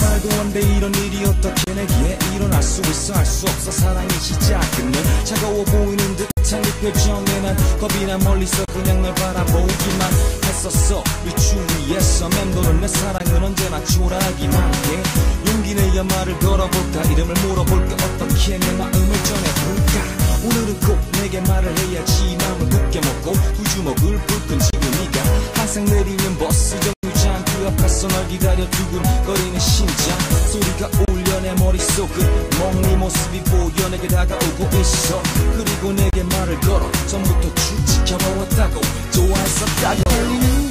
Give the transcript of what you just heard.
말도 안 돼 이런 일이 어떻게 내게 일어날 수 있어? 알수 없어. 사랑의 시작은 넌 차가워 보이는 듯한 네 표정에 난 겁이 나 멀리서 그냥 널 바라보기만 했었어. 이 주위에서 맴도는 내 사랑은 언제나 초라하기만 해. 용기 내어 말을 걸어볼까? 이름을 물어볼까? 어떻게 내 마음을 전해볼까? 오늘은 꼭 내게 말을 해야지. 마음을 굳게 먹고 두 주먹을 불끈 쥐고 네가. 항상 내리는 버스 정류장 그 앞에서 널 기다려 울려 내 머릿속을 멍네 모습이 보여 내게 다가오고 있어. 그리고 내게 말을 걸어 전부터 쭉 지켜봐왔다고 좋아했었다고